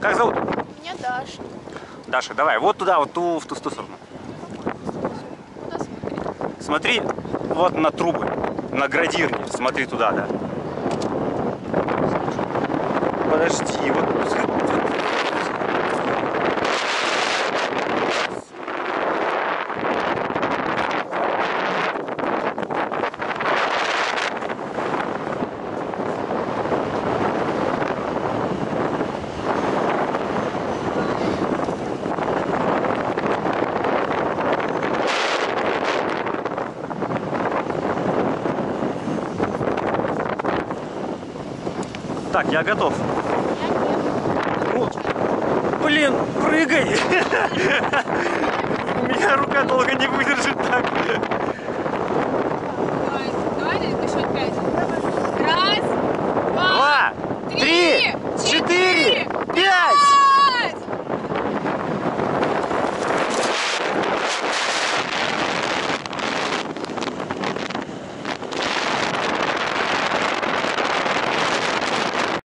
Как зовут? Меня Даша. Даша, давай, вот туда, вот ту, в ту сторону. Куда смотреть? Смотри вот на трубы, на градирни, смотри туда, да. Подожди, вот... Так, я готов. Блин, прыгай! Меня рука долго не выдержит так.